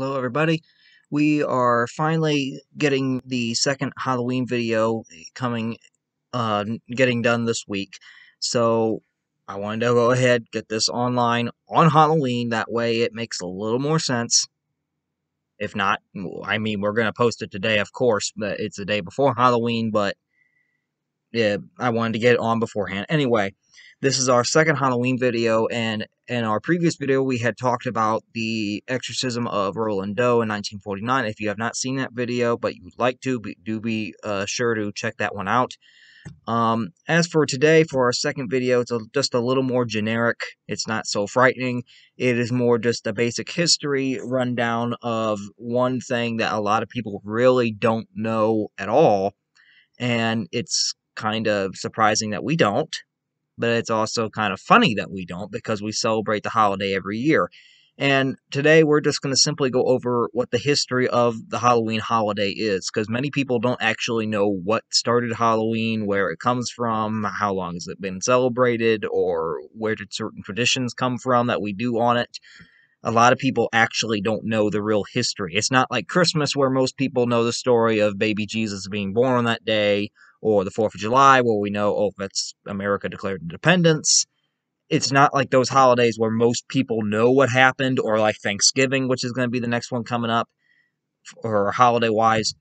Hello, everybody. We are finally getting the second Halloween video coming, uh, getting done this week. So I wanted to go ahead get this online on Halloween. That way, it makes a little more sense. If not, I mean, we're gonna post it today, of course, but it's the day before Halloween. But yeah, I wanted to get it on beforehand. Anyway, this is our second Halloween video, and in our previous video, we had talked about the exorcism of Roland Doe in 1949. If you have not seen that video, but you would like to, do be uh, sure to check that one out. Um, as for today, for our second video, it's a, just a little more generic. It's not so frightening. It is more just a basic history rundown of one thing that a lot of people really don't know at all. And it's kind of surprising that we don't but it's also kind of funny that we don't because we celebrate the holiday every year. And today we're just going to simply go over what the history of the Halloween holiday is because many people don't actually know what started Halloween, where it comes from, how long has it been celebrated, or where did certain traditions come from that we do on it. A lot of people actually don't know the real history. It's not like Christmas where most people know the story of baby Jesus being born on that day or the 4th of July, where we know, oh, that's America declared independence. It's not like those holidays where most people know what happened, or like Thanksgiving, which is going to be the next one coming up, or holiday wise,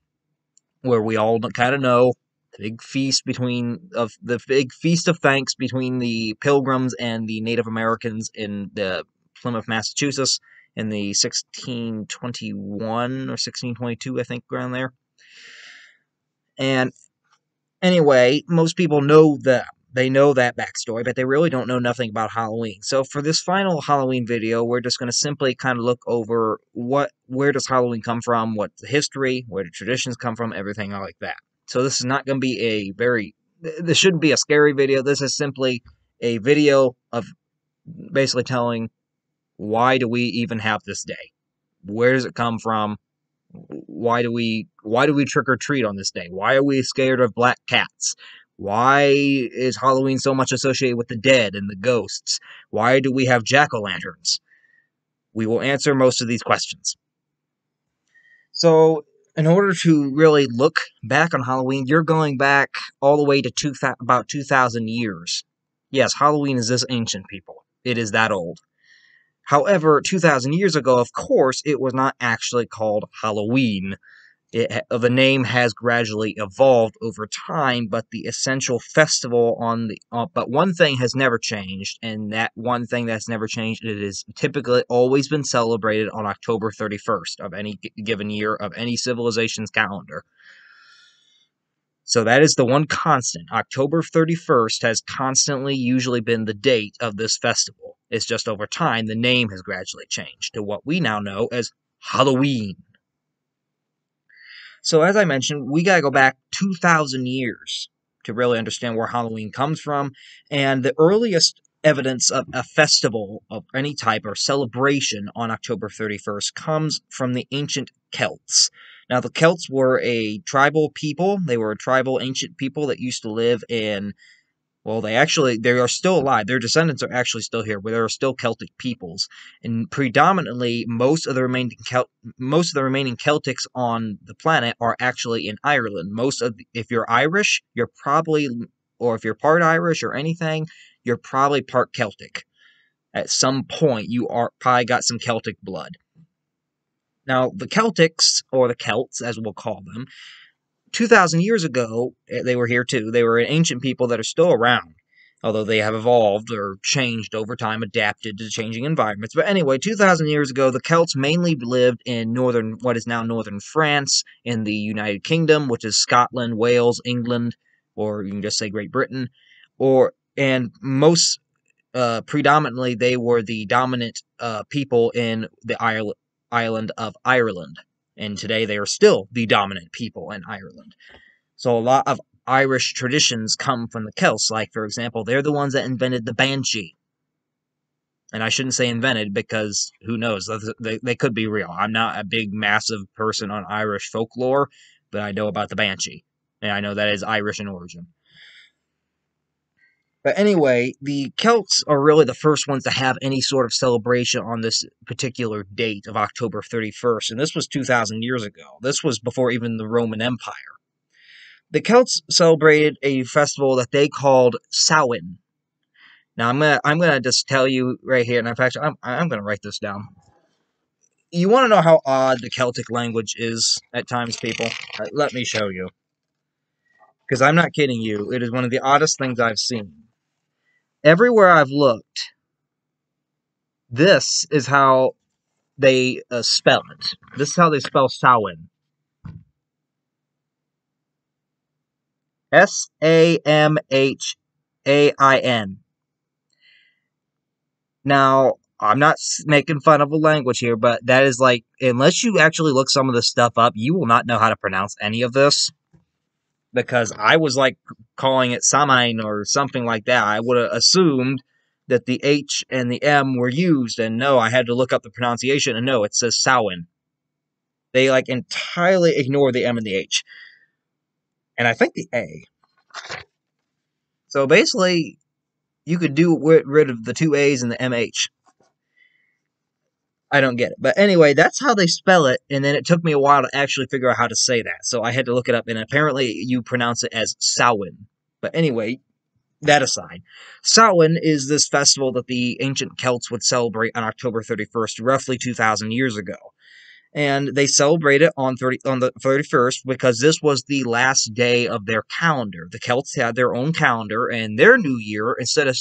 where we all kind of know the big feast between of the big feast of thanks between the Pilgrims and the Native Americans in the Plymouth, Massachusetts, in the 1621 or 1622, I think, around there. And Anyway, most people know them. They know that backstory, but they really don't know nothing about Halloween. So for this final Halloween video, we're just going to simply kind of look over what, where does Halloween come from, what the history, where the traditions come from, everything like that. So this is not going to be a very, this shouldn't be a scary video. This is simply a video of basically telling why do we even have this day? Where does it come from? Why do we why do we trick or treat on this day? Why are we scared of black cats? Why is Halloween so much associated with the dead and the ghosts? Why do we have jack o' lanterns? We will answer most of these questions. So, in order to really look back on Halloween, you're going back all the way to two, about 2,000 years. Yes, Halloween is this ancient, people. It is that old. However, 2,000 years ago, of course, it was not actually called Halloween. It, the name has gradually evolved over time, but the essential festival on the uh, but one thing has never changed, and that one thing that's never changed it is typically always been celebrated on October 31st of any given year of any civilization's calendar. So that is the one constant. October 31st has constantly usually been the date of this festival. It's just over time the name has gradually changed to what we now know as Halloween. So, as I mentioned, we gotta go back 2,000 years to really understand where Halloween comes from, and the earliest evidence of a festival of any type or celebration on October 31st comes from the ancient Celts. Now, the Celts were a tribal people. They were a tribal ancient people that used to live in well, they actually they are still alive. Their descendants are actually still here, but there are still Celtic peoples, and predominantly most of the remaining most of the remaining Celtics on the planet are actually in Ireland. Most of if you're Irish, you're probably or if you're part Irish or anything, you're probably part Celtic. At some point, you are probably got some Celtic blood. Now, the Celtics, or the Celts, as we'll call them, 2,000 years ago, eh, they were here too. They were an ancient people that are still around, although they have evolved or changed over time, adapted to changing environments. But anyway, 2,000 years ago, the Celts mainly lived in northern, what is now northern France, in the United Kingdom, which is Scotland, Wales, England, or you can just say Great Britain, or and most uh, predominantly they were the dominant uh, people in the island of Ireland and today they are still the dominant people in Ireland. So a lot of Irish traditions come from the Celts. Like, for example, they're the ones that invented the banshee. And I shouldn't say invented because who knows? They, they could be real. I'm not a big, massive person on Irish folklore, but I know about the banshee. And I know that is Irish in origin. But anyway, the Celts are really the first ones to have any sort of celebration on this particular date of October 31st, and this was 2,000 years ago. This was before even the Roman Empire. The Celts celebrated a festival that they called Samhain. Now I'm gonna I'm gonna just tell you right here, and in fact I'm I'm gonna write this down. You want to know how odd the Celtic language is at times, people? Right, let me show you. Because I'm not kidding you, it is one of the oddest things I've seen everywhere I've looked, this is how they uh, spell it. This is how they spell Samhain. S A M H A I N. Now, I'm not making fun of a language here, but that is like, unless you actually look some of this stuff up, you will not know how to pronounce any of this because I was like calling it Samhain or something like that. I would have assumed that the H and the M were used, and no, I had to look up the pronunciation, and no, it says Samhain. They like entirely ignore the M and the H, and I think the A. So basically, you could do rid of the two A's and the MH. I don't get it. But anyway, that's how they spell it, and then it took me a while to actually figure out how to say that. So I had to look it up, and apparently you pronounce it as Samhain. But anyway, that aside, Samhain is this festival that the ancient Celts would celebrate on October 31st, roughly 2,000 years ago. And they celebrate it on 30 on the 31st because this was the last day of their calendar. The Celts had their own calendar, and their new year, instead of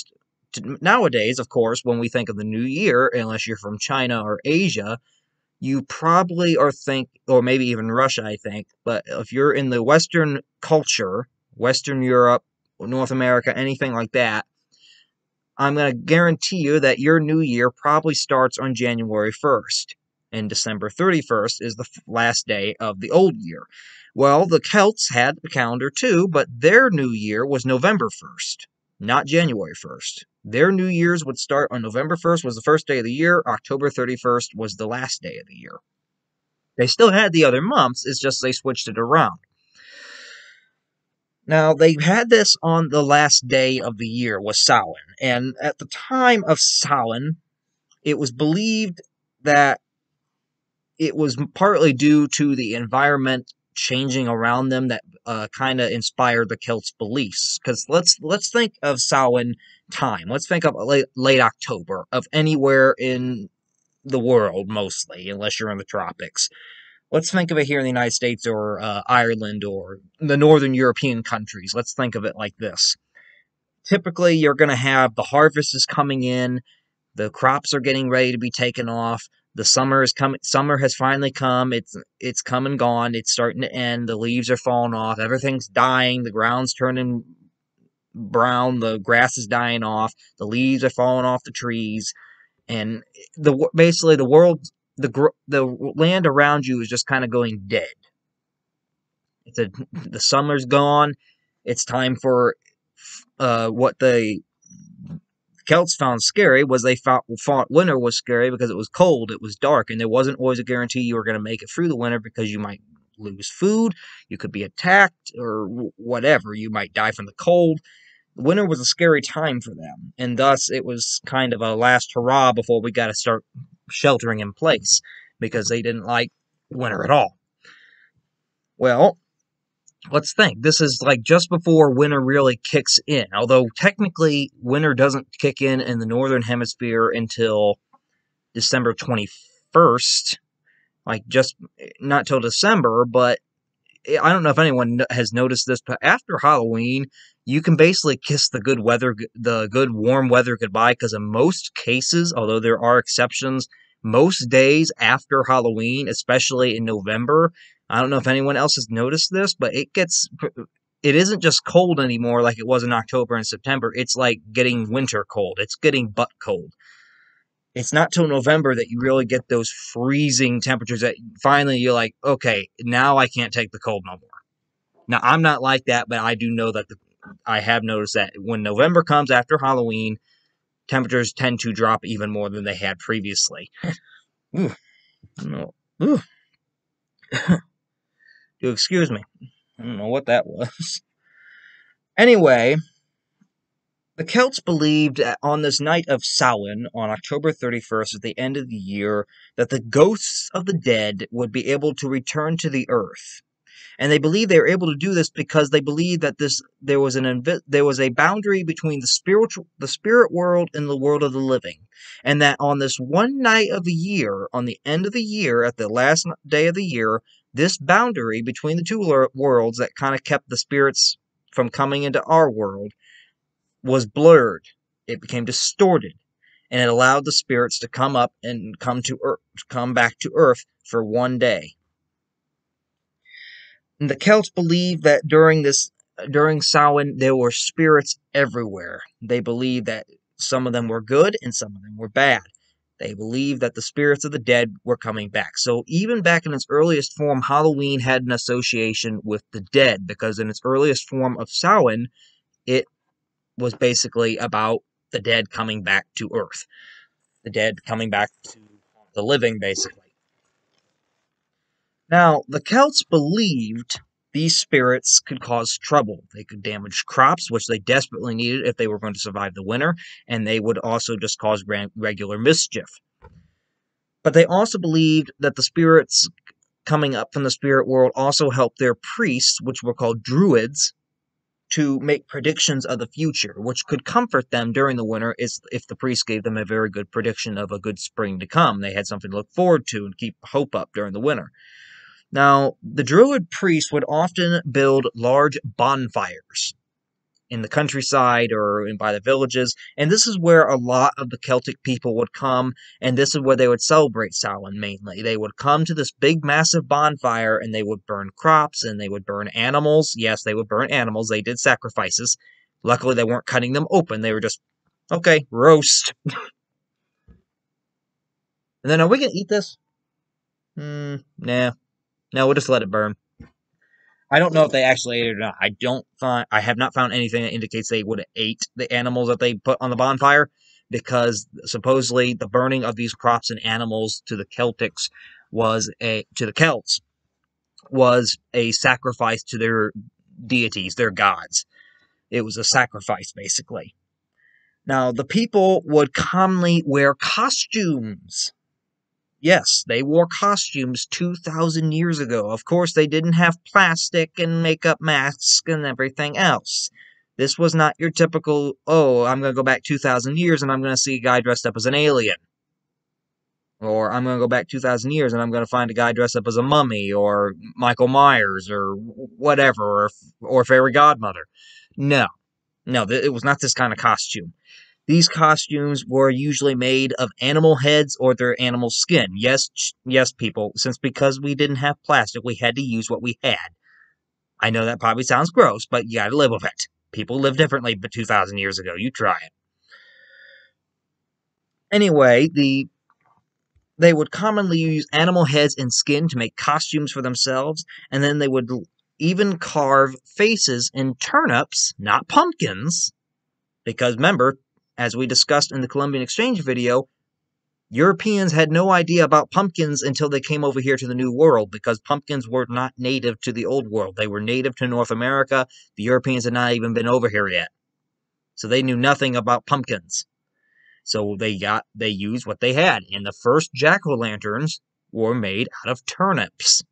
nowadays, of course, when we think of the new year, unless you're from China or Asia, you probably are think, or maybe even Russia, I think, but if you're in the Western culture, Western Europe, North America, anything like that, I'm going to guarantee you that your new year probably starts on January 1st, and December 31st is the last day of the old year. Well, the Celts had a calendar too, but their new year was November 1st, not January 1st. Their New Year's would start on November 1st was the first day of the year, October 31st was the last day of the year. They still had the other months, it's just they switched it around. Now, they had this on the last day of the year, was Samhain, and at the time of Samhain, it was believed that it was partly due to the environment changing around them that uh, kind of inspired the Celts' beliefs. Because let's let's think of Samhain time. Let's think of late, late October of anywhere in the world, mostly, unless you're in the tropics. Let's think of it here in the United States or uh, Ireland or the northern European countries. Let's think of it like this. Typically, you're going to have the harvest is coming in, the crops are getting ready to be taken off, the summer is coming summer has finally come. It's it's come and gone. It's starting to end. The leaves are falling off. Everything's dying. The ground's turning brown. The grass is dying off. The leaves are falling off the trees. And the basically the world the the land around you is just kind of going dead. It's a, the summer's gone. It's time for uh, what the Celts found scary was they thought, winter was scary because it was cold, it was dark, and there wasn't always a guarantee you were going to make it through the winter because you might lose food, you could be attacked, or whatever. You might die from the cold. Winter was a scary time for them, and thus it was kind of a last hurrah before we got to start sheltering in place because they didn't like winter at all. Well, let's think. This is like just before winter really kicks in. Although technically winter doesn't kick in in the northern hemisphere until December 21st. Like just not till December, but I don't know if anyone has noticed this, but after Halloween, you can basically kiss the good weather, the good warm weather goodbye because in most cases, although there are exceptions, most days after Halloween, especially in November, I don't know if anyone else has noticed this, but it gets it isn't just cold anymore like it was in October and September. It's like getting winter cold. It's getting butt cold. It's not till November that you really get those freezing temperatures that finally you're like, okay, now I can't take the cold no more. Now I'm not like that, but I do know that the, I have noticed that when November comes after Halloween, temperatures tend to drop even more than they had previously. Ooh. No. Ooh. Excuse me. I don't know what that was. anyway, The Celts believed on this night of Samhain, on October 31st, at the end of the year, that the ghosts of the dead would be able to return to the earth. And they believed they were able to do this because they believed that this there was an invi- there was a boundary between the spiritual the spirit world and the world of the living. And that on this one night of the year, on the end of the year, at the last day of the year, this boundary between the two worlds that kind of kept the spirits from coming into our world was blurred. It became distorted, and it allowed the spirits to come up and come to earth, come back to Earth for one day. And the Celts believed that during this during Samhain there were spirits everywhere. They believed that some of them were good and some of them were bad. They believed that the spirits of the dead were coming back. So even back in its earliest form, Halloween had an association with the dead because in its earliest form of Samhain, it was basically about the dead coming back to Earth, the dead coming back to the living, basically. Now, the Celts believed these spirits could cause trouble. They could damage crops, which they desperately needed if they were going to survive the winter, and they would also just cause regular mischief. But they also believed that the spirits coming up from the spirit world also helped their priests, which were called druids, to make predictions of the future, which could comfort them during the winter if the priest gave them a very good prediction of a good spring to come. They had something to look forward to and keep hope up during the winter. Now, the Druid priests would often build large bonfires in the countryside or by the villages, and this is where a lot of the Celtic people would come, and this is where they would celebrate Samhain mainly. They would come to this big, massive bonfire, and they would burn crops, and they would burn animals. Yes, they would burn animals. They did sacrifices. Luckily, they weren't cutting them open. They were just, okay, roast. and then, are we gonna eat this? Hmm, nah. No, we'll just let it burn. I don't know if they actually ate it or not. I don't find I have not found anything that indicates they would have ate the animals that they put on the bonfire because supposedly the burning of these crops and animals to the Celtics was a to the Celts was a sacrifice to their deities, their gods. It was a sacrifice basically. Now, the people would commonly wear costumes Yes, they wore costumes 2,000 years ago. Of course, they didn't have plastic and makeup masks and everything else. This was not your typical, oh, I'm going to go back 2,000 years and I'm going to see a guy dressed up as an alien. Or I'm going to go back 2,000 years and I'm going to find a guy dressed up as a mummy or Michael Myers or whatever, or, or Fairy Godmother. No. No, it was not this kind of costume. These costumes were usually made of animal heads or their animal skin. Yes, yes, people, since because we didn't have plastic, we had to use what we had. I know that probably sounds gross, but you gotta live with it. People live differently but 2,000 years ago. You try it. Anyway, the they would commonly use animal heads and skin to make costumes for themselves, and then they would even carve faces in turnips, not pumpkins, because remember, as we discussed in the Columbian Exchange video, Europeans had no idea about pumpkins until they came over here to the New World because pumpkins were not native to the Old World. They were native to North America. The Europeans had not even been over here yet. So they knew nothing about pumpkins. So they got they used what they had. And the first jack-o'-lanterns were made out of turnips.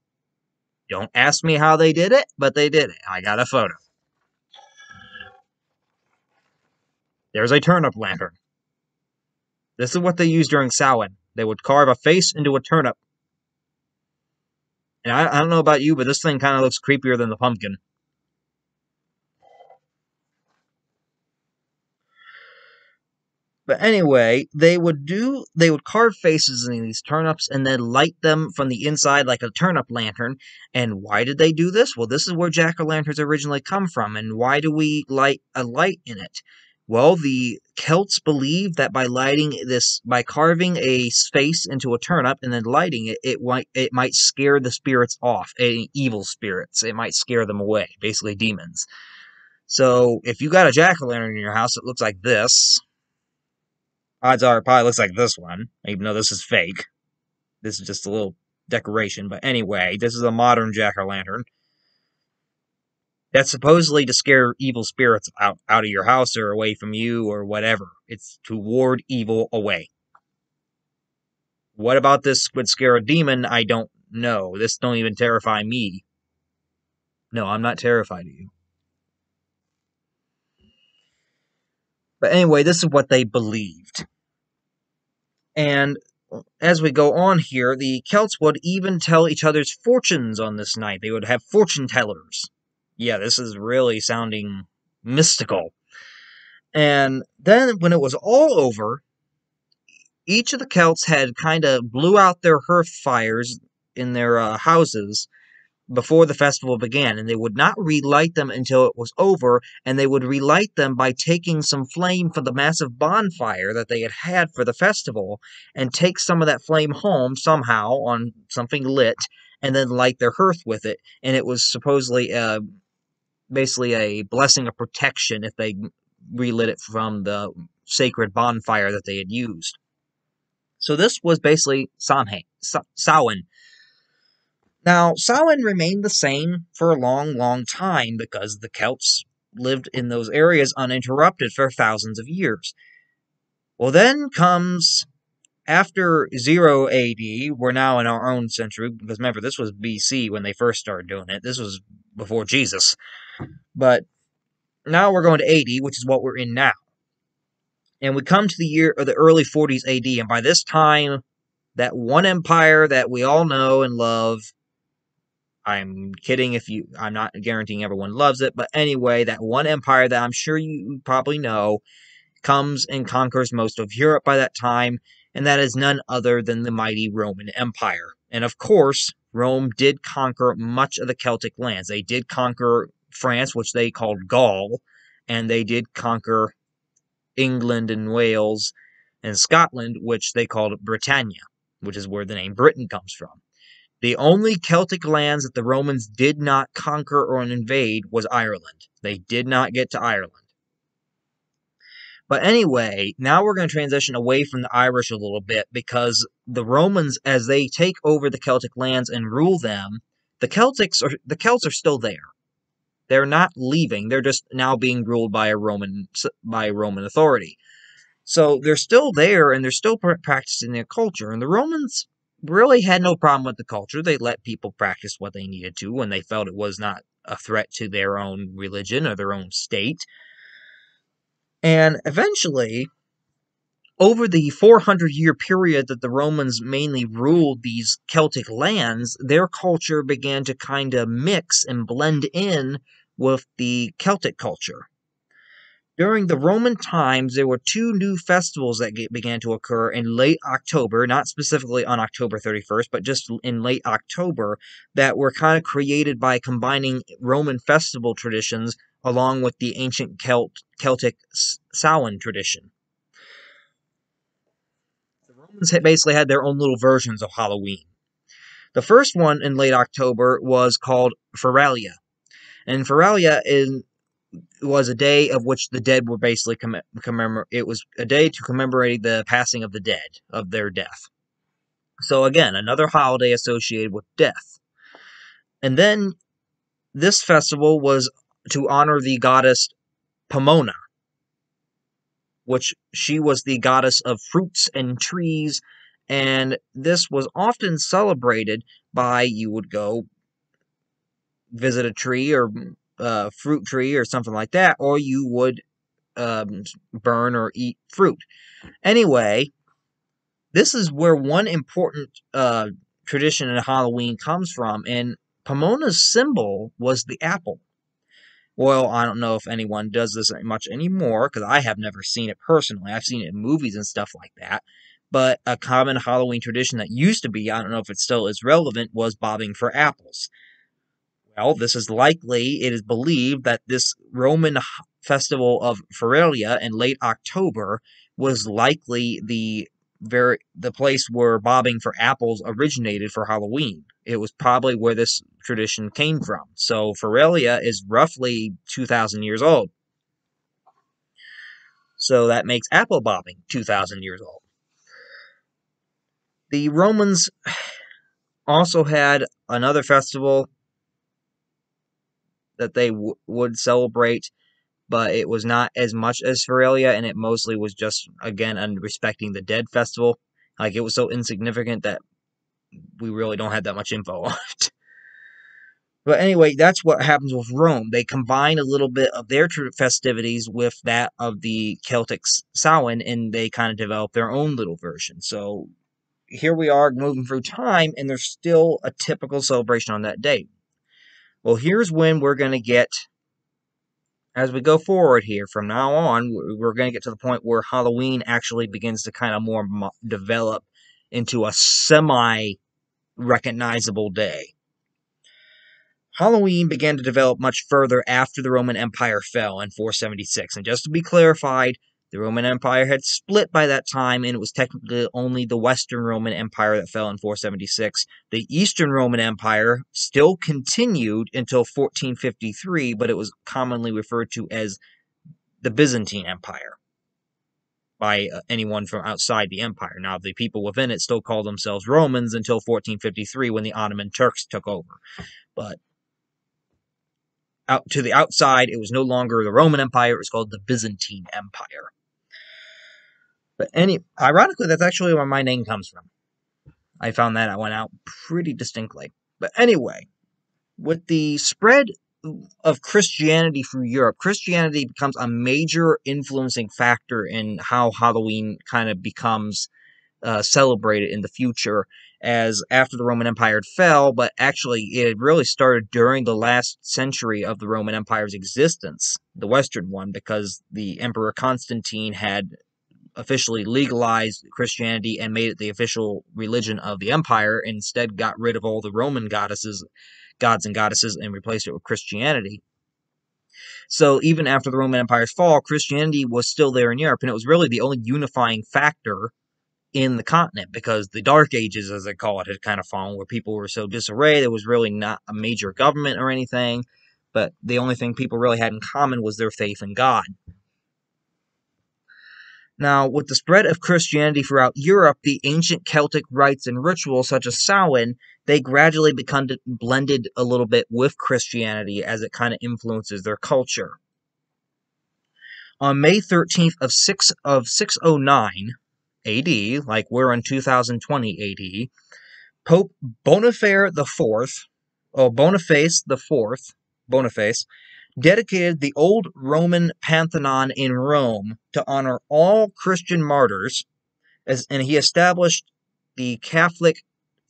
Don't ask me how they did it, but they did it. I got a photo. There's a turnip lantern. This is what they used during Samhain. They would carve a face into a turnip. And I, I don't know about you, but this thing kind of looks creepier than the pumpkin. But anyway, they would do they would carve faces in these turnips and then light them from the inside like a turnip lantern. And why did they do this? Well, this is where jack-o'-lanterns originally come from. And why do we light a light in it? Well, the Celts believed that by lighting this, by carving a face into a turnip and then lighting it, it might it might scare the spirits off, any evil spirits. It might scare them away, basically demons. So, if you got a jack o' lantern in your house that looks like this, odds are it probably looks like this one, even though this is fake. This is just a little decoration, but anyway, this is a modern jack o' lantern. That's supposedly to scare evil spirits out, out of your house or away from you or whatever. It's to ward evil away. What about this would scare a demon? I don't know. This don't even terrify me. No, I'm not terrified of you. But anyway, this is what they believed. And as we go on here, the Celts would even tell each other's fortunes on this night. They would have fortune tellers. Yeah, this is really sounding mystical. And then when it was all over, each of the Celts had kind of blew out their hearth fires in their uh, houses before the festival began, and they would not relight them until it was over, and they would relight them by taking some flame from the massive bonfire that they had had for the festival, and take some of that flame home somehow on something lit, and then light their hearth with it. And it was supposedly uh, basically a blessing of protection if they relit it from the sacred bonfire that they had used. So this was basically Samhain, Samhain, now, Samhain remained the same for a long, long time because the Celts lived in those areas uninterrupted for thousands of years. Well, then comes after 0 AD, we're now in our own century, because remember, this was BC when they first started doing it. This was before Jesus. But now we're going to 80, which is what we're in now. And we come to the year of the early 40s AD, and by this time, that one empire that we all know and love I'm kidding if you, I'm not guaranteeing everyone loves it, but anyway, that one empire that I'm sure you probably know comes and conquers most of Europe by that time, and that is none other than the mighty Roman Empire. And of course, Rome did conquer much of the Celtic lands. They did conquer France, which they called Gaul, and they did conquer England and Wales and Scotland, which they called Britannia, which is where the name Britain comes from. The only Celtic lands that the Romans did not conquer or invade was Ireland. They did not get to Ireland. But anyway, now we're going to transition away from the Irish a little bit because the Romans, as they take over the Celtic lands and rule them, the Celtics are the Celts are still there. They're not leaving. They're just now being ruled by a Roman by Roman authority. So they're still there and they're still practicing their culture. And the Romans really had no problem with the culture. They let people practice what they needed to when they felt it was not a threat to their own religion or their own state. And eventually, over the 400 year period that the Romans mainly ruled these Celtic lands, their culture began to kind of mix and blend in with the Celtic culture. During the Roman times, there were two new festivals that began to occur in late October, not specifically on October 31st, but just in late October, that were kind of created by combining Roman festival traditions along with the ancient Celt, Celtic Samhain tradition. Basically had their own little versions of Halloween. The first one in late October was called Feralia. And Feralia was a day of which the dead were basically commemorate. It was a day to commemorate the passing of the dead of their death. So again, another holiday associated with death. And then this festival was to honor the goddess Pomona, which she was the goddess of fruits and trees, and this was often celebrated by you would go visit a tree or uh, fruit tree or something like that, or you would um, burn or eat fruit. Anyway, this is where one important uh, tradition in Halloween comes from, and Pomona's symbol was the apple. Well, I don't know if anyone does this much anymore because I have never seen it personally. I've seen it in movies and stuff like that. But a common Halloween tradition that used to be, I don't know if it still is relevant, was bobbing for apples. Well, this is likely, it is believed that this Roman festival of Feralia in late October was likely the very the place where bobbing for apples originated for Halloween. It was probably where this tradition came from. So Feralia is roughly 2,000 years old. So that makes apple bobbing 2,000 years old. The Romans also had another festival that they would celebrate, but it was not as much as Feralia, and it mostly was just again respecting the dead festival. Like it was so insignificant that we really don't have that much info on it. But anyway, that's what happens with Rome. They combine a little bit of their festivities with that of the Celtic Samhain, and they kind of develop their own little version. So here we are moving through time, and there's still a typical celebration on that day. Well, here's when we're going to get, as we go forward here from now on, we're going to get to the point where Halloween actually begins to kind of more develop into a semi recognizable day. Halloween began to develop much further after the Roman Empire fell in 476. And just to be clarified, the Roman Empire had split by that time, and it was technically only the Western Roman Empire that fell in 476. The Eastern Roman Empire still continued until 1453, but it was commonly referred to as the Byzantine Empire by uh, anyone from outside the empire. Now, the people within it still called themselves Romans until 1453 when the Ottoman Turks took over. But out to the outside, it was no longer the Roman Empire, it was called the Byzantine Empire. But any ironically, that's actually where my name comes from. I found that I went out pretty distinctly. But anyway, with the spread of Christianity through Europe, Christianity becomes a major influencing factor in how Halloween kind of becomes uh, celebrated in the future as after the Roman Empire fell, but actually it really started during the last century of the Roman Empire's existence, the Western one, because the Emperor Constantine had officially legalized Christianity and made it the official religion of the empire, instead got rid of all the Roman goddesses, gods and goddesses, and replaced it with Christianity. So even after the Roman Empire's fall, Christianity was still there in Europe, and it was really the only unifying factor in the continent because the Dark Ages, as they call it, had kind of fallen where people were so disarray. There was really not a major government or anything, but the only thing people really had in common was their faith in God. Now, with the spread of Christianity throughout Europe, the ancient Celtic rites and rituals, such as Samhain, they gradually become blended a little bit with Christianity as it kind of influences their culture. On May 13th of 6 of 609, AD, like we're in 2020 AD, Pope Boniface IV, oh, Boniface IV, Boniface, dedicated the old Roman Pantheon in Rome to honor all Christian martyrs, as, and he established the Catholic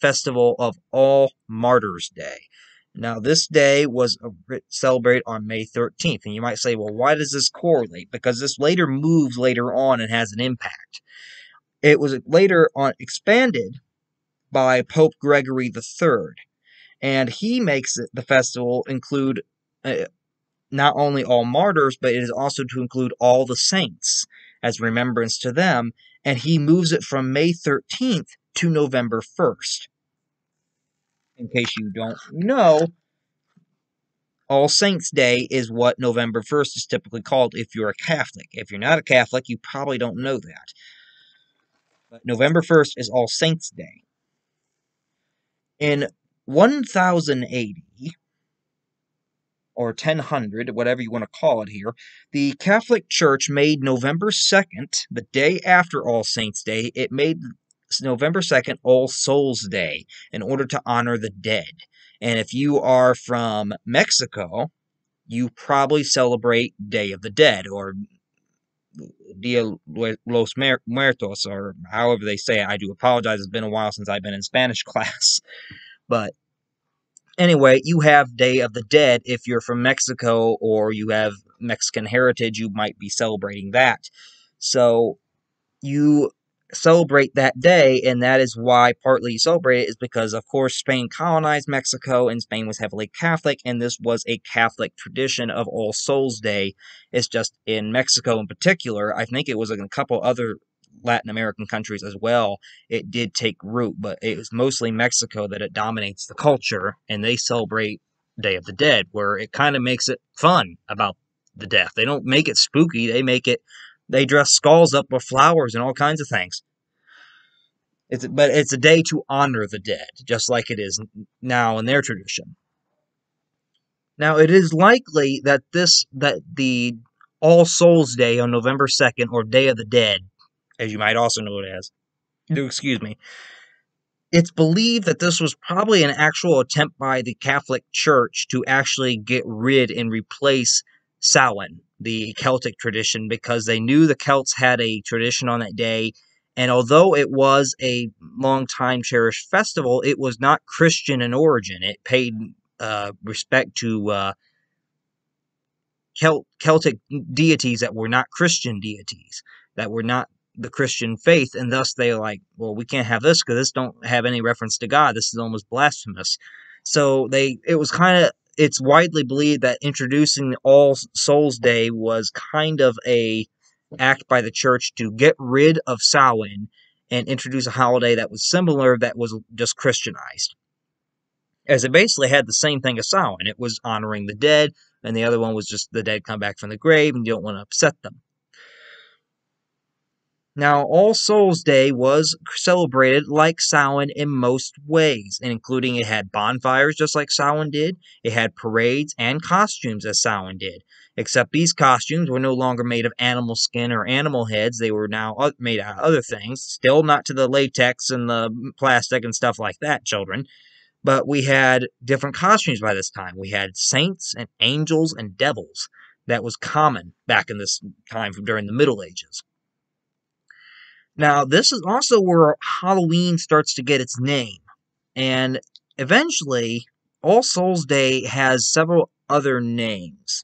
festival of All Martyrs Day. Now, this day was celebrated on May 13th, and you might say, well, why does this correlate? Because this later moves later on and has an impact. It was later on expanded by Pope Gregory III, and he makes the festival include uh, not only all martyrs, but it is also to include all the saints as remembrance to them, and he moves it from May 13th to November 1st. In case you don't know, All Saints Day is what November 1st is typically called if you're a Catholic. If you're not a Catholic, you probably don't know that. But November 1st is All Saints' Day. In 1080, or 1000, whatever you want to call it here, the Catholic Church made November 2nd, the day after All Saints' Day, it made November 2nd All Souls' Day in order to honor the dead. And if you are from Mexico, you probably celebrate Day of the Dead or Dia los Muertos, or however they say it. I do apologize. It's been a while since I've been in Spanish class. But anyway, you have Day of the Dead. If you're from Mexico or you have Mexican heritage, you might be celebrating that. So you celebrate that day, and that is why partly you celebrate it is because, of course, Spain colonized Mexico, and Spain was heavily Catholic, and this was a Catholic tradition of All Souls Day. It's just in Mexico in particular. I think it was in a couple other Latin American countries as well. It did take root, but it was mostly Mexico that it dominates the culture, and they celebrate Day of the Dead, where it kind of makes it fun about the death. They don't make it spooky; they make it they dress skulls up with flowers and all kinds of things. It's, but it's a day to honor the dead, just like it is now in their tradition. Now, it is likely that this that the All Souls Day on November 2nd, or Day of the Dead, as you might also know it as, do excuse me, it's believed that this was probably an actual attempt by the Catholic Church to actually get rid and replace Samhain, the Celtic tradition, because they knew the Celts had a tradition on that day. And although it was a long time cherished festival, it was not Christian in origin. It paid uh, respect to uh, Celt- Celtic deities that were not Christian deities, that were not the Christian faith, and thus they're like, well, we can't have this because this don't have any reference to God. This is almost blasphemous. So they, it was kind of, it's widely believed that introducing All Souls Day was kind of a act by the church to get rid of Samhain and introduce a holiday that was similar, that was just Christianized. As it basically had the same thing as Samhain. It was honoring the dead, and the other one was just the dead come back from the grave, and you don't want to upset them. Now, All Souls Day was celebrated like Samhain in most ways, including it had bonfires just like Samhain did, it had parades and costumes as Samhain did, except these costumes were no longer made of animal skin or animal heads, they were now made out of other things, still not to the latex and the plastic and stuff like that, children. But we had different costumes by this time. We had saints and angels and devils. That was common back in this time during the Middle Ages. Now, this is also where Halloween starts to get its name. And eventually, All Souls Day has several other names.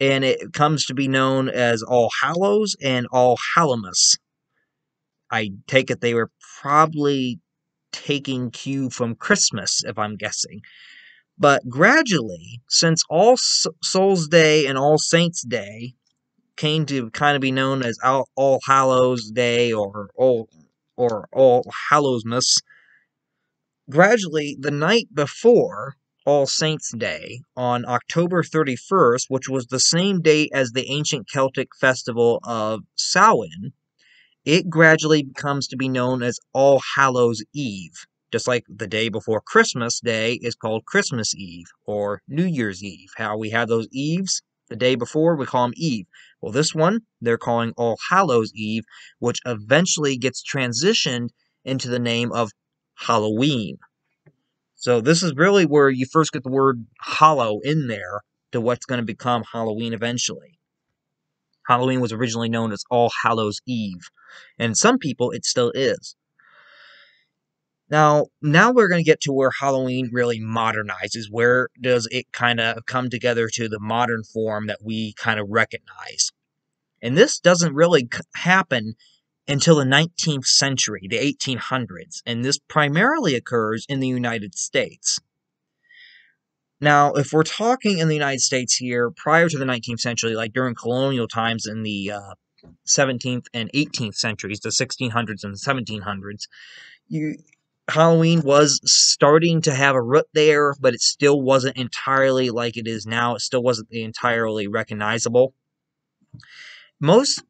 And it comes to be known as All Hallows and All Hallowmas. I take it they were probably taking cue from Christmas, if I'm guessing. But gradually, since All Souls Day and All Saints Day came to kind of be known as All, All Hallows Day or All or All Hallowsmas. Gradually, the night before All Saints' Day, on October 31st, which was the same date as the ancient Celtic festival of Samhain, it gradually becomes to be known as All Hallows Eve. Just like the day before Christmas Day is called Christmas Eve or New Year's Eve. How we have those Eves the day before, we call them Eve. Well, this one, they're calling All Hallows Eve, which eventually gets transitioned into the name of Halloween. So this is really where you first get the word hollow in there to what's going to become Halloween eventually. Halloween was originally known as All Hallows Eve, and some people it still is. Now, now we're going to get to where Halloween really modernizes. Where does it kind of come together to the modern form that we kind of recognize? And this doesn't really happen until the 19th century, the 1800s, and this primarily occurs in the United States. Now, if we're talking in the United States here, prior to the 19th century, like during colonial times in the uh, 17th and 18th centuries, the 1600s and 1700s, you Halloween was starting to have a root there, but it still wasn't entirely like it is now. It still wasn't entirely recognizable. Most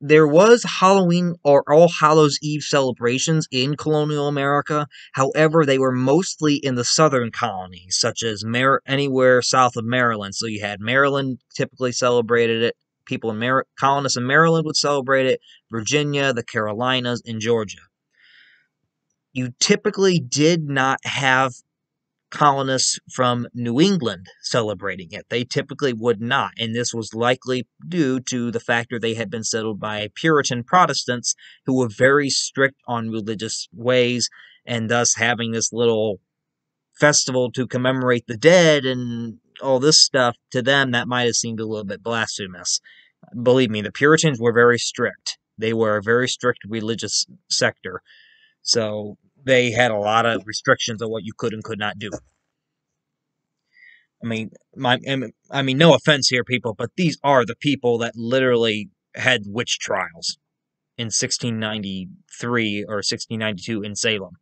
there was Halloween or All Hallows Eve celebrations in colonial America. However, they were mostly in the southern colonies, such as Mar- anywhere south of Maryland. So you had Maryland typically celebrated it. People in Mar- colonists in Maryland would celebrate it. Virginia, the Carolinas, and Georgia you typically did not have colonists from New England celebrating it. They typically would not, and this was likely due to the factor they had been settled by Puritan Protestants who were very strict on religious ways, and thus having this little festival to commemorate the dead and all this stuff to them that might have seemed a little bit blasphemous. Believe me, the Puritans were very strict. They were a very strict religious sector. So they had a lot of restrictions on what you could and could not do. I mean, my, I mean, no offense here, people, but these are the people that literally had witch trials in 1693 or 1692 in Salem,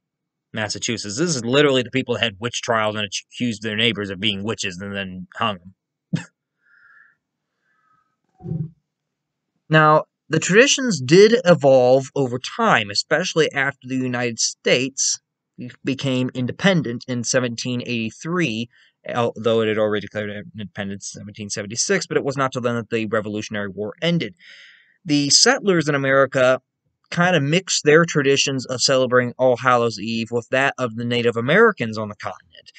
Massachusetts. This is literally the people that had witch trials and accused their neighbors of being witches and then hung them. now, the traditions did evolve over time, especially after the United States became independent in 1783, although it had already declared independence in 1776, but it was not till then that the Revolutionary War ended. The settlers in America kind of mixed their traditions of celebrating All Hallows Eve with that of the Native Americans on the continent.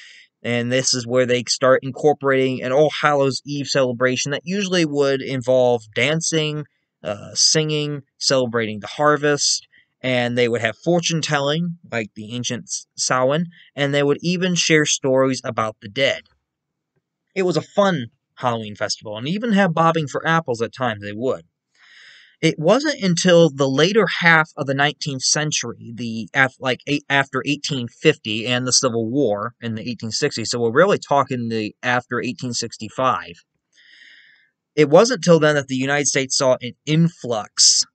And this is where they start incorporating an All Hallows Eve celebration that usually would involve dancing, uh, singing, celebrating the harvest, and they would have fortune telling, like the ancient Samhain, and they would even share stories about the dead. It was a fun Halloween festival, and even have bobbing for apples at times they would. It wasn't until the later half of the 19th century, the like after 1850 and the Civil War in the 1860s, so we're really talking the after 1865. It wasn't till then that the United States saw an influx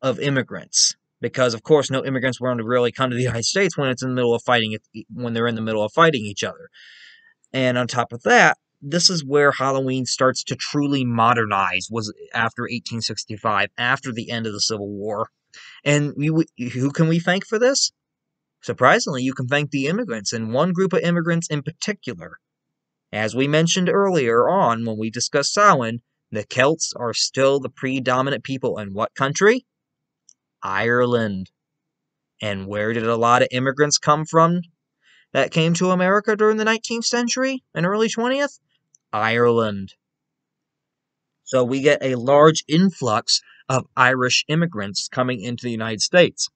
of immigrants because of course no immigrants want to really come to the United States when it's in the middle of fighting when they're in the middle of fighting each other. And on top of that, this is where Halloween starts to truly modernize was after 1865, after the end of the Civil War. And we, who can we thank for this? Surprisingly, you can thank the immigrants, and one group of immigrants in particular. As we mentioned earlier on when we discussed Samhain, the Celts are still the predominant people in what country? Ireland. And where did a lot of immigrants come from that came to America during the 19th century and early 20th? Ireland. So we get a large influx of Irish immigrants coming into the United States.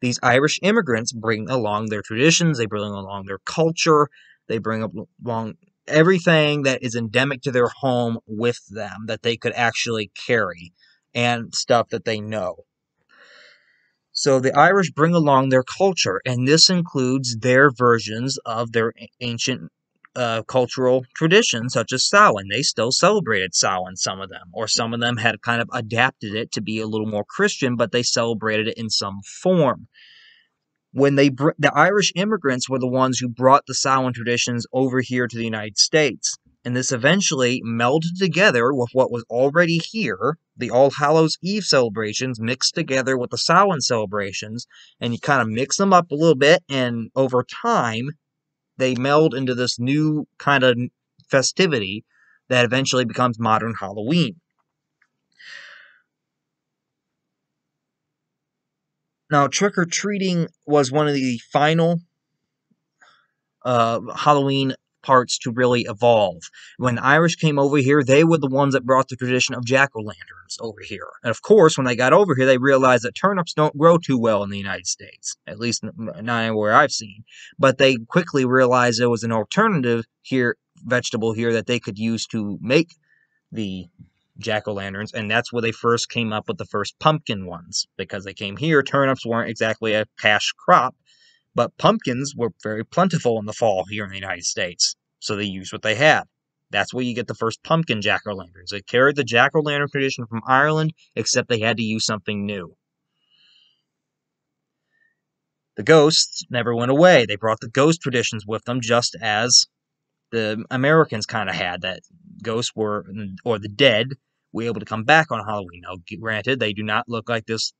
These Irish immigrants bring along their traditions, they bring along their culture, they bring along everything that is endemic to their home with them that they could actually carry and stuff that they know. So the Irish bring along their culture, and this includes their versions of their ancient uh, cultural traditions, such as Samhain. They still celebrated Samhain, some of them, or some of them had kind of adapted it to be a little more Christian, but they celebrated it in some form. When they br- the Irish immigrants were the ones who brought the Samhain traditions over here to the United States, and this eventually melded together with what was already here, the All Hallows Eve celebrations mixed together with the Samhain celebrations, and you kind of mix them up a little bit, and over time, they meld into this new kind of festivity that eventually becomes modern Halloween. Now, trick or treating was one of the final uh, Halloween parts to really evolve. When Irish came over here, they were the ones that brought the tradition of jack o' lanterns over here. And of course, when they got over here, they realized that turnips don't grow too well in the United States, at least not anywhere I've seen. But they quickly realized there was an alternative here, vegetable here, that they could use to make the jack o' lanterns, and that's where they first came up with the first pumpkin ones. Because they came here, turnips weren't exactly a cash crop, but pumpkins were very plentiful in the fall here in the United States, so they used what they had. That's where you get the first pumpkin jack o' lanterns. They carried the jack o' lantern tradition from Ireland, except they had to use something new. The ghosts never went away. They brought the ghost traditions with them, just as the Americans kind of had that ghosts were, or the dead, were able to come back on Halloween. Now, granted, they do not look like this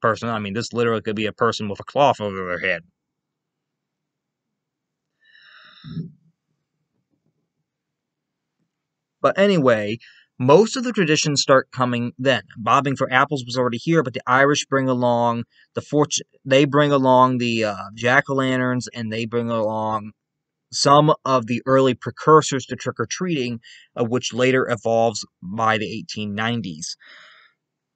person. I mean, this literally could be a person with a cloth over their head. But anyway, most of the traditions start coming then. Bobbing for apples was already here, but the Irish bring along the fortune. They bring along the uh, jack o' lanterns, and they bring along some of the early precursors to trick or treating, uh, which later evolves by the 1890s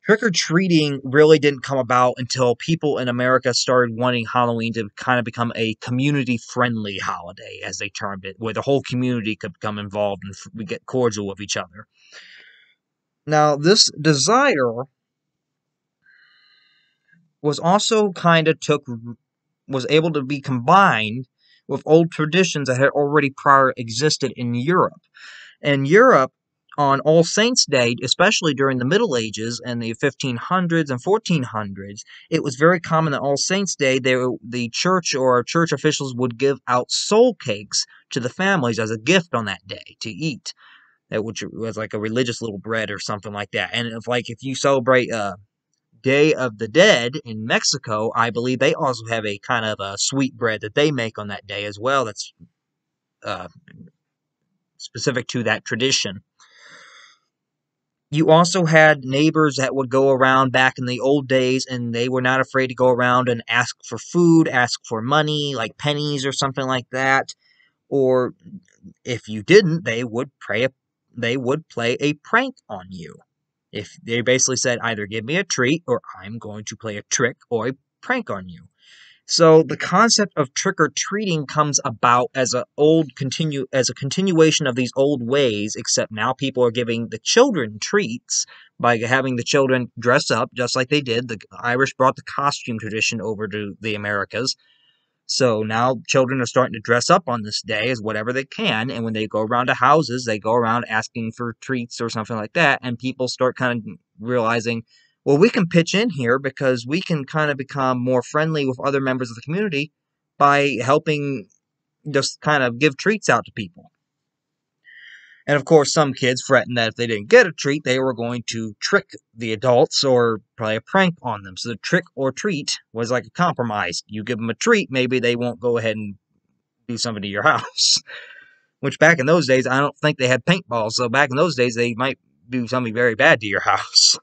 trick or treating really didn't come about until people in America started wanting Halloween to kind of become a community friendly holiday, as they termed it, where the whole community could become involved and we get cordial with each other. Now, this desire was also kind of took, was able to be combined with old traditions that had already prior existed in Europe. And Europe on All Saints' Day, especially during the Middle Ages and the 1500s and 1400s, it was very common that All Saints' Day, they, the church or church officials would give out soul cakes to the families as a gift on that day to eat, which was like a religious little bread or something like that. And if like if you celebrate uh, Day of the Dead in Mexico, I believe they also have a kind of a sweet bread that they make on that day as well. That's uh, specific to that tradition. You also had neighbors that would go around back in the old days, and they were not afraid to go around and ask for food, ask for money, like pennies or something like that. Or if you didn't, they would pray. They would play a prank on you. If they basically said either give me a treat or I'm going to play a trick or a prank on you. So the concept of trick or treating comes about as a old continue as a continuation of these old ways, except now people are giving the children treats by having the children dress up just like they did. The Irish brought the costume tradition over to the Americas. So now children are starting to dress up on this day as whatever they can, and when they go around to houses, they go around asking for treats or something like that, and people start kind of realizing, well, we can pitch in here because we can kind of become more friendly with other members of the community by helping just kind of give treats out to people. And of course, some kids threatened that if they didn't get a treat, they were going to trick the adults or play a prank on them. So the trick or treat was like a compromise. You give them a treat, maybe they won't go ahead and do something to your house. Which back in those days, I don't think they had paintballs. So back in those days, they might do something very bad to your house.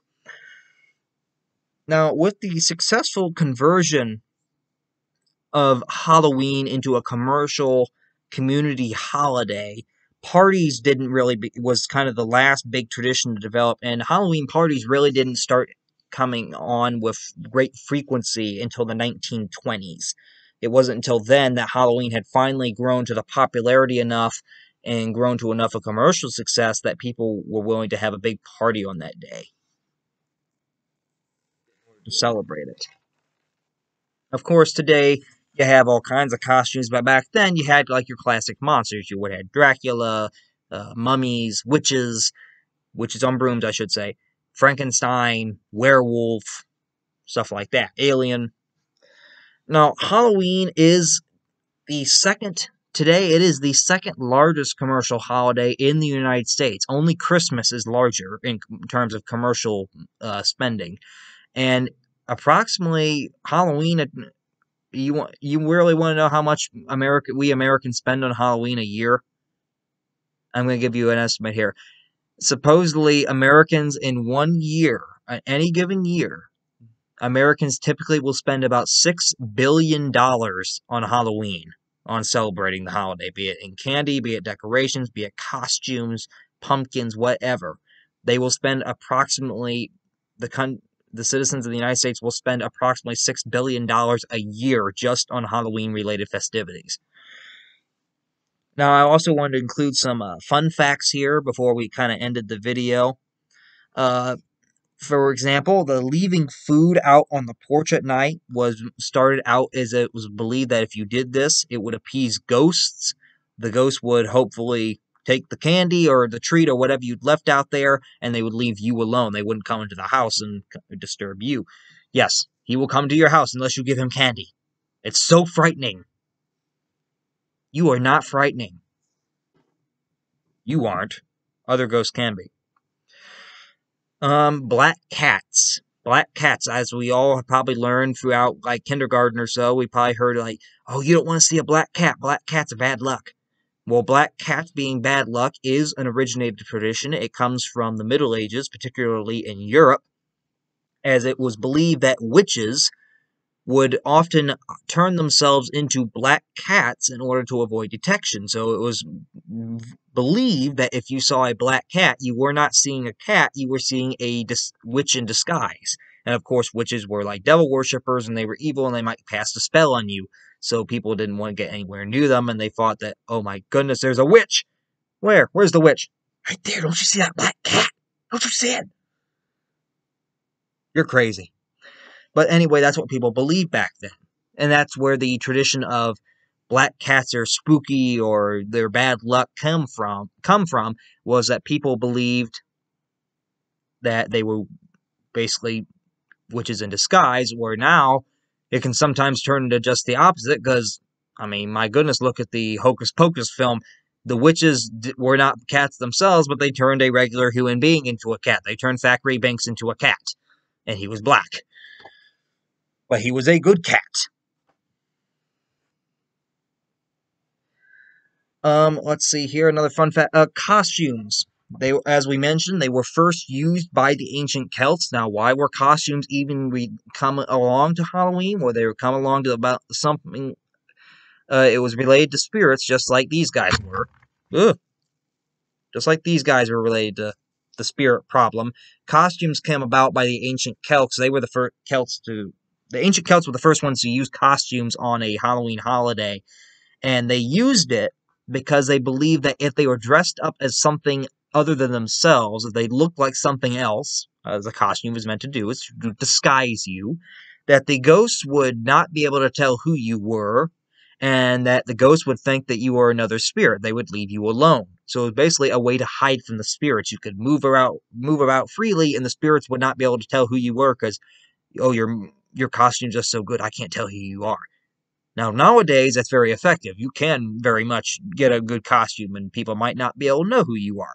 Now, with the successful conversion of Halloween into a commercial community holiday, parties didn't really be, was kind of the last big tradition to develop, and Halloween parties really didn't start coming on with great frequency until the 1920s. It wasn't until then that Halloween had finally grown to the popularity enough and grown to enough of commercial success that people were willing to have a big party on that day to celebrate it. Of course, today you have all kinds of costumes, but back then you had like your classic monsters. You would have Dracula, uh, mummies, witches, witches on brooms, I should say, Frankenstein, werewolf, stuff like that, alien. Now, Halloween is the second, today it is the second largest commercial holiday in the United States. Only Christmas is larger in terms of commercial uh, spending. And approximately Halloween you want you really want to know how much America we Americans spend on Halloween a year? I'm going to give you an estimate here. Supposedly, Americans in one year, any given year, Americans typically will spend about six billion dollars on Halloween, on celebrating the holiday, be it in candy, be it decorations, be it costumes, pumpkins, whatever. They will spend approximately the con- the citizens of the United States will spend approximately $6 billion a year just on Halloween related festivities. Now, I also wanted to include some uh, fun facts here before we kind of ended the video. Uh, for example, the leaving food out on the porch at night was started out as it was believed that if you did this, it would appease ghosts. The ghosts would hopefully take the candy or the treat or whatever you'd left out there, and they would leave you alone. They wouldn't come into the house and disturb you. Yes, he will come to your house unless you give him candy. It's so frightening. You are not frightening. You aren't. Other ghosts can be. Um, black cats. Black cats, as we all have probably learned throughout like kindergarten or so, we probably heard like, oh, you don't want to see a black cat. Black cats are bad luck. Well, black cats being bad luck is an originated tradition. It comes from the Middle Ages, particularly in Europe, as it was believed that witches would often turn themselves into black cats in order to avoid detection. So it was believed that if you saw a black cat, you were not seeing a cat, you were seeing a witch in disguise. And of course, witches were like devil worshippers and they were evil and they might cast a spell on you so people didn't want to get anywhere near them, and they thought that, oh my goodness, there's a witch! Where? Where's the witch? Right there, don't you see that black cat? Don't you see it? You're crazy. But anyway, that's what people believed back then. And that's where the tradition of black cats are spooky or their bad luck come from come from was that people believed that they were basically witches in disguise, where now it can sometimes turn into just the opposite because, I mean, my goodness, look at the Hocus Pocus film. The witches were not cats themselves, but they turned a regular human being into a cat. They turned Thackery Binx into a cat, and he was black. but he was a good cat. Um, let's see here. Another fun fact: uh, costumes. They, as we mentioned, they were first used by the ancient Celts. Now, why were costumes even we come along to Halloween? Or they were come along to about something? Uh, it was related to spirits, just like these guys were. Ugh. Just like these guys were related to the spirit problem. Costumes came about by the ancient Celts. They were the first Celts to. The ancient Celts were the first ones to use costumes on a Halloween holiday, and they used it because they believed that if they were dressed up as something other than themselves, they looked like something else, uh, as a costume was meant to do, is to disguise you, that the ghosts would not be able to tell who you were, and that the ghosts would think that you were another spirit. They would leave you alone. So it was basically a way to hide from the spirits. You could move around, move about freely, and the spirits would not be able to tell who you were because, oh, your your costume's just so good, I can't tell who you are. Now, nowadays, that's very effective. You can very much get a good costume, and people might not be able to know who you are.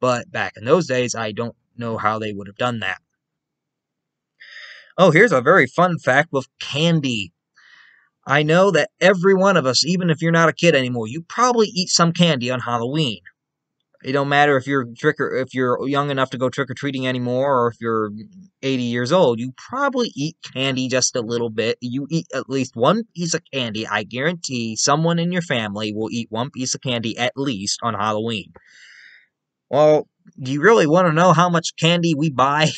But back in those days, I don't know how they would have done that. Oh, here's a very fun fact with candy. I know that every one of us, even if you're not a kid anymore, you probably eat some candy on Halloween. It don't matter if you're trick or if you're young enough to go trick or treating anymore, or if you're 80 years old. You probably eat candy just a little bit. You eat at least one piece of candy. I guarantee someone in your family will eat one piece of candy at least on Halloween. Well, do you really want to know how much candy we buy?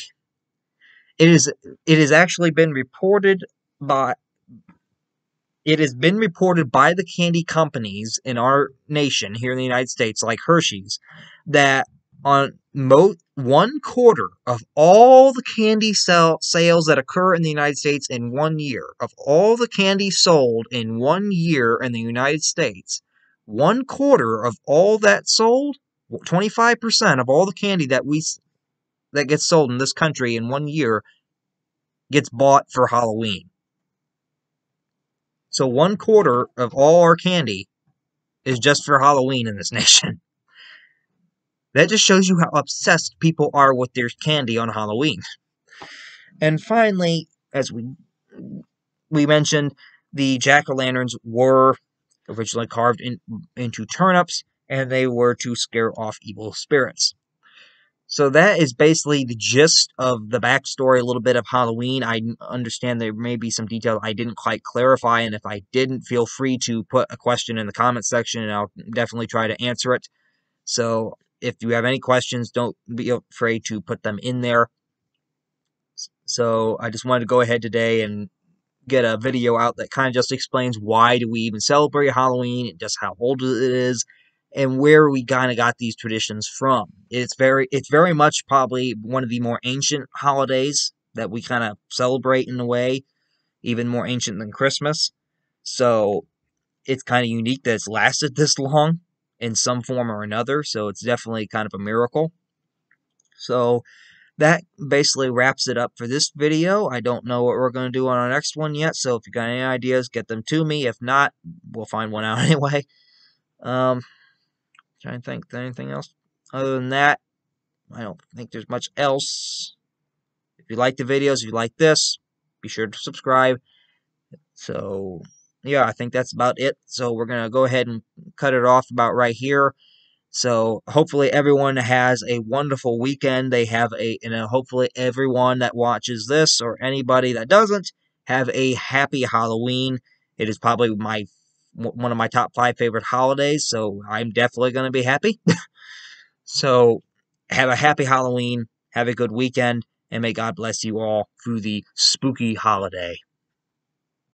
It is. It has actually been reported by it has been reported by the candy companies in our nation here in the United States, like Hershey's, that on mo- one quarter of all the candy sell- sales that occur in the United States in one year, of all the candy sold in one year in the United States, one quarter of all that sold, 25% of all the candy that we that gets sold in this country in one year gets bought for Halloween. So one quarter of all our candy is just for Halloween in this nation. That just shows you how obsessed people are with their candy on Halloween. And finally, as we we mentioned, the jack o' lanterns were originally carved in, into turnips, and they were to scare off evil spirits. So that is basically the gist of the backstory, a little bit of Halloween. I understand there may be some detail I didn't quite clarify, and if I didn't, feel free to put a question in the comment section, and I'll definitely try to answer it. So if you have any questions, don't be afraid to put them in there. So I just wanted to go ahead today and get a video out that kind of just explains why do we even celebrate Halloween and just how old it is and where we kind of got these traditions from. It's very it's very much probably one of the more ancient holidays that we kind of celebrate in a way, even more ancient than Christmas. So it's kind of unique that it's lasted this long in some form or another. So it's definitely kind of a miracle. So that basically wraps it up for this video. I don't know what we're going to do on our next one yet, so if you got any ideas, get them to me. If not, we'll find one out anyway. Um, Trying to think anything else. Other than that, I don't think there's much else. If you like the videos, if you like this, be sure to subscribe. So, yeah, I think that's about it. So we're going to go ahead and cut it off about right here. So hopefully everyone has a wonderful weekend. They have a, you uh, know, hopefully everyone that watches this or anybody that doesn't have a happy Halloween. It is probably my one of my top five favorite holidays, so I'm definitely going to be happy. so, have a happy Halloween, have a good weekend, and may God bless you all through the spooky holiday.